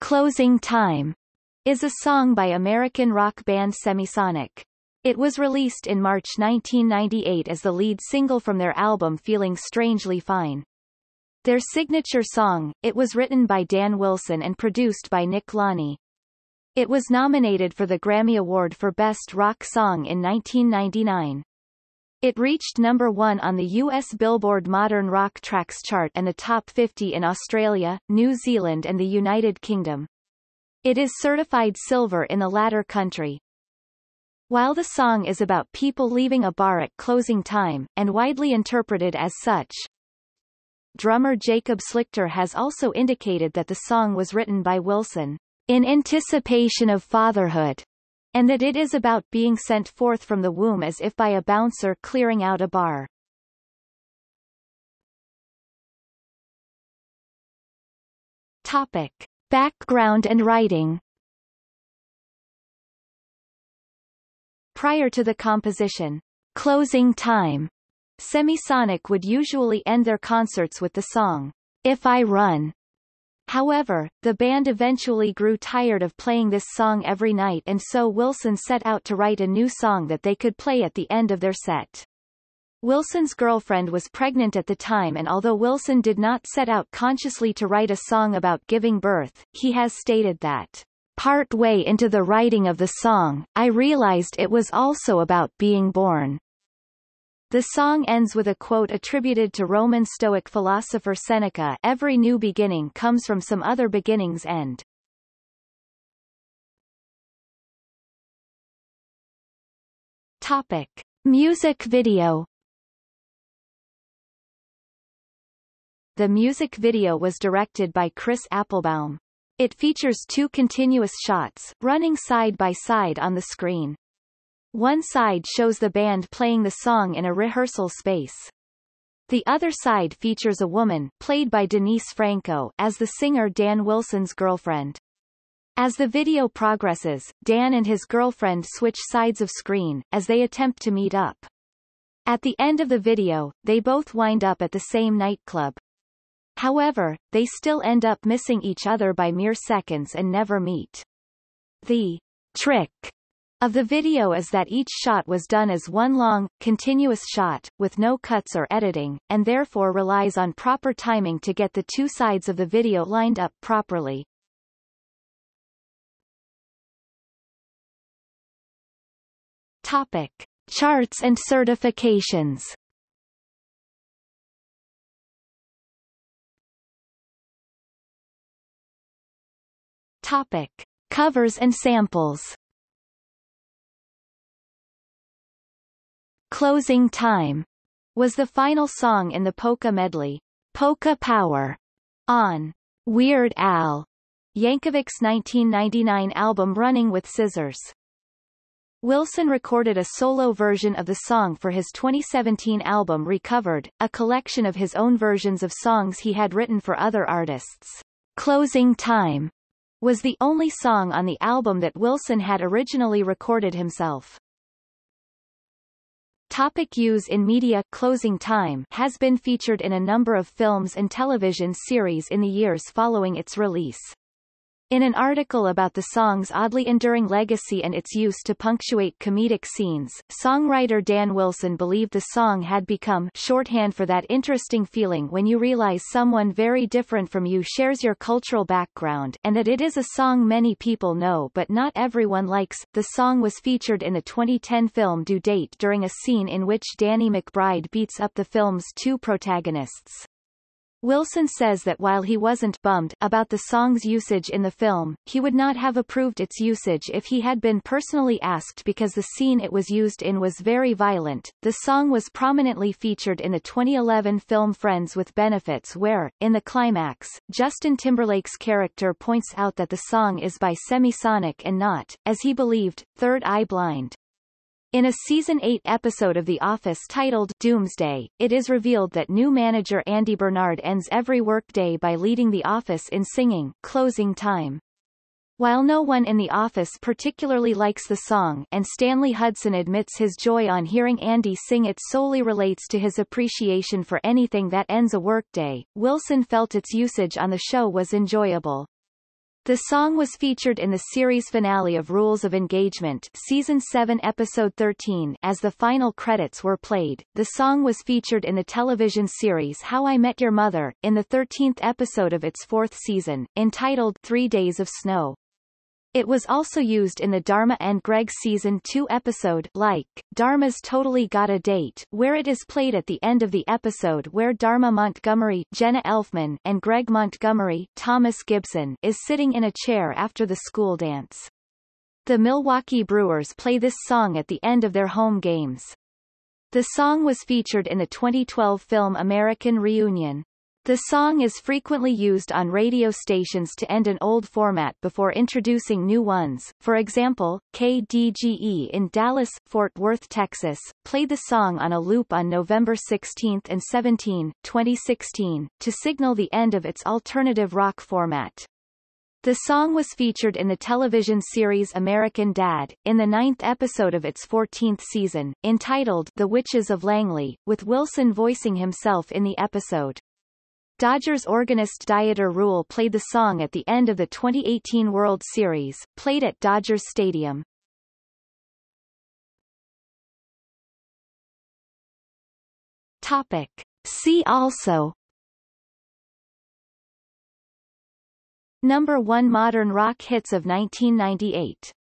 Closing Time is a song by American rock band Semisonic. It was released in March 1998 as the lead single from their album Feeling Strangely Fine. Their signature song, it was written by Dan Wilson and produced by Nick Launay. It was nominated for the Grammy Award for Best Rock Song in 1999. It reached number one on the US Billboard Modern Rock Tracks chart and the top 50 in Australia, New Zealand and the United Kingdom. It is certified silver in the latter country. While the song is about people leaving a bar at closing time, and widely interpreted as such, drummer Jacob Slichter has also indicated that the song was written by Wilson in anticipation of fatherhood and that it is about being sent forth from the womb as if by a bouncer clearing out a bar. Topic. Background and writing Prior to the composition, closing time, Semisonic would usually end their concerts with the song, If I Run, However, the band eventually grew tired of playing this song every night and so Wilson set out to write a new song that they could play at the end of their set. Wilson's girlfriend was pregnant at the time and although Wilson did not set out consciously to write a song about giving birth, he has stated that, part way into the writing of the song, I realized it was also about being born. The song ends with a quote attributed to Roman Stoic philosopher Seneca every new beginning comes from some other beginning's end. Topic. Music video The music video was directed by Chris Applebaum. It features two continuous shots, running side by side on the screen. One side shows the band playing the song in a rehearsal space. The other side features a woman, played by Denise Franco, as the singer Dan Wilson's girlfriend. As the video progresses, Dan and his girlfriend switch sides of screen, as they attempt to meet up. At the end of the video, they both wind up at the same nightclub. However, they still end up missing each other by mere seconds and never meet. The trick of the video is that each shot was done as one long, continuous shot, with no cuts or editing, and therefore relies on proper timing to get the two sides of the video lined up properly. Topic. Charts and certifications Topic. Covers and samples Closing Time was the final song in the Polka medley, Polka Power, on Weird Al, Yankovic's 1999 album Running with Scissors. Wilson recorded a solo version of the song for his 2017 album Recovered, a collection of his own versions of songs he had written for other artists. Closing Time was the only song on the album that Wilson had originally recorded himself. Topic use in media Closing Time has been featured in a number of films and television series in the years following its release. In an article about the song's oddly enduring legacy and its use to punctuate comedic scenes, songwriter Dan Wilson believed the song had become shorthand for that interesting feeling when you realize someone very different from you shares your cultural background and that it is a song many people know but not everyone likes. The song was featured in the 2010 film Due Date during a scene in which Danny McBride beats up the film's two protagonists. Wilson says that while he wasn't bummed about the song's usage in the film, he would not have approved its usage if he had been personally asked because the scene it was used in was very violent. The song was prominently featured in the 2011 film Friends with Benefits where, in the climax, Justin Timberlake's character points out that the song is by Semisonic and not, as he believed, Third Eye Blind. In a Season 8 episode of The Office titled Doomsday, it is revealed that new manager Andy Bernard ends every workday by leading the office in singing Closing Time. While no one in the office particularly likes the song and Stanley Hudson admits his joy on hearing Andy sing it solely relates to his appreciation for anything that ends a workday, Wilson felt its usage on the show was enjoyable. The song was featured in the series finale of Rules of Engagement, season 7, episode 13, as the final credits were played. The song was featured in the television series How I Met Your Mother, in the 13th episode of its fourth season, entitled Three Days of Snow. It was also used in the Dharma and Greg season 2 episode like Dharma's Totally Got a Date, where it is played at the end of the episode where Dharma Montgomery, Jenna Elfman, and Greg Montgomery, Thomas Gibson, is sitting in a chair after the school dance. The Milwaukee Brewers play this song at the end of their home games. The song was featured in the 2012 film American Reunion. The song is frequently used on radio stations to end an old format before introducing new ones. For example, KDGE in Dallas, Fort Worth, Texas, played the song on a loop on November 16 and 17, 2016, to signal the end of its alternative rock format. The song was featured in the television series American Dad, in the ninth episode of its 14th season, entitled The Witches of Langley, with Wilson voicing himself in the episode. Dodgers organist Dieter Ruehle played the song at the end of the 2018 World Series, played at Dodgers Stadium. Topic. See also Number 1 Modern rock hits of 1998